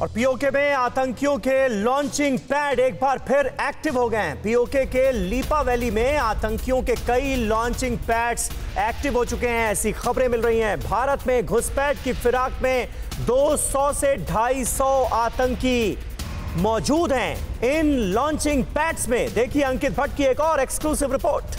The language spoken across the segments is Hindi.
और पीओके में आतंकियों के लॉन्चिंग पैड एक बार फिर एक्टिव हो गए हैं। पीओके के लीपा वैली में आतंकियों के कई लॉन्चिंग पैड्स एक्टिव हो चुके हैं। ऐसी खबरें मिल रही हैं। भारत में घुसपैठ की फिराक में 200 से 250 आतंकी मौजूद हैं। इन लॉन्चिंग पैड्स में देखिए अंकित भट्ट की एक और एक्सक्लूसिव रिपोर्ट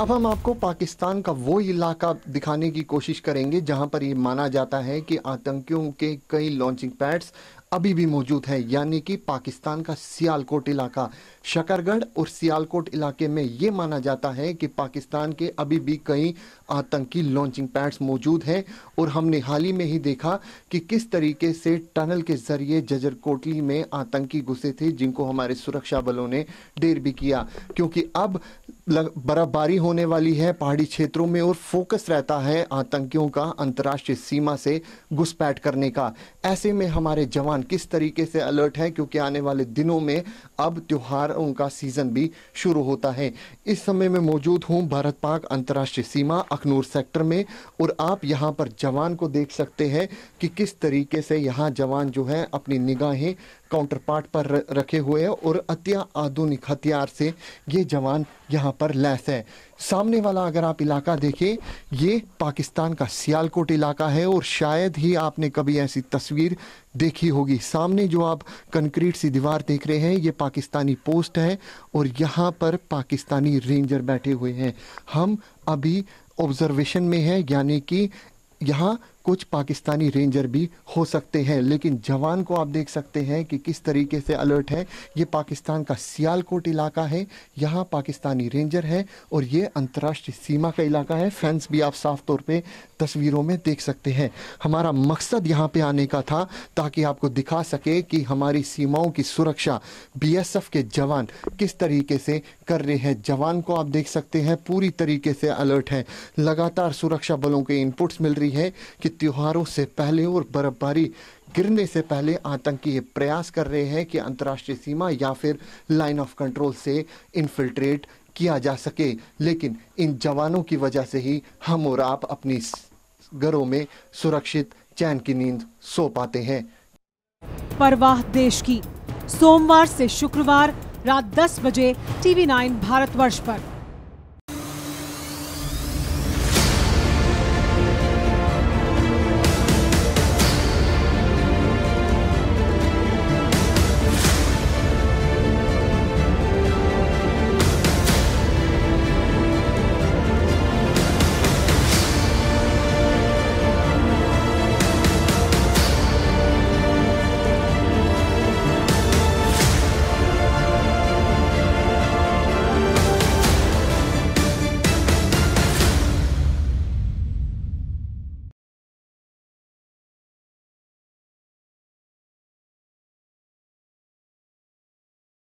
अब हम आपको पाकिस्तान का वो इलाका दिखाने की कोशिश करेंगे, जहाँ पर ये माना जाता है कि आतंकियों के कई लॉन्चिंग पैड्स अभी भी मौजूद है, यानी कि पाकिस्तान का सियालकोट इलाका। शकरगढ़ और सियालकोट इलाके में ये माना जाता है कि पाकिस्तान के अभी भी कई आतंकी लॉन्चिंग पैड्स मौजूद हैं, और हमने हाल ही में ही देखा कि किस तरीके से टनल के ज़रिए जजर कोटली में आतंकी घुसे थे, जिनको हमारे सुरक्षा बलों ने ढेर भी किया। क्योंकि अब बर्फबारी होने वाली है पहाड़ी क्षेत्रों में, और फोकस रहता है आतंकियों का अंतर्राष्ट्रीय सीमा से घुसपैठ करने का। ऐसे में हमारे जवान किस तरीके से अलर्ट हैं? क्योंकि आने वाले दिनों में अब त्योहारों का सीज़न भी शुरू होता है। इस समय में मौजूद हूँ भारत पाक अंतर्राष्ट्रीय सीमा, अखनूर सेक्टर में, और आप यहाँ पर जवान को देख सकते हैं कि किस तरीके से यहाँ जवान जो है अपनी निगाहें काउंटर पार्ट पर रखे हुए हैं और अत्या आधुनिक हथियार से ये जवान यहाँ पर लैस है। सामने वाला अगर आप इलाका देखें, ये पाकिस्तान का सियालकोट इलाका है और शायद ही आपने कभी ऐसी तस्वीर देखी होगी। सामने जो आप कंक्रीट सी दीवार देख रहे हैं, ये पाकिस्तानी पोस्ट है और यहाँ पर पाकिस्तानी रेंजर बैठे हुए हैं। हम अभी ऑब्जर्वेशन में है, यानी कि यहाँ कुछ पाकिस्तानी रेंजर भी हो सकते हैं, लेकिन जवान को आप देख सकते हैं कि किस तरीके से अलर्ट है। ये पाकिस्तान का सियालकोट इलाका है, यहाँ पाकिस्तानी रेंजर है और ये अंतर्राष्ट्रीय सीमा का इलाका है। फैंस भी आप साफ़ तौर पे तस्वीरों में देख सकते हैं। हमारा मकसद यहाँ पे आने का था, ताकि आपको दिखा सके कि हमारी सीमाओं की सुरक्षा बीएसएफ के जवान किस तरीके से कर रहे हैं। जवान को आप देख सकते हैं, पूरी तरीके से अलर्ट है। लगातार सुरक्षा बलों के इनपुट्स मिल रही है कि त्योहारों से पहले और बर्फबारी गिरने से पहले आतंकी ये प्रयास कर रहे हैं कि अंतर्राष्ट्रीय सीमा या फिर लाइन ऑफ़ कंट्रोल से इन्फिल्ट्रेट किया जा सके। लेकिन इन जवानों की वजह से ही हम और आप अपनी घरों में सुरक्षित चैन की नींद सो पाते हैं। परवाह देश की। सोमवार से शुक्रवार रात 10 बजे टीवी 9 भारतवर्ष पर।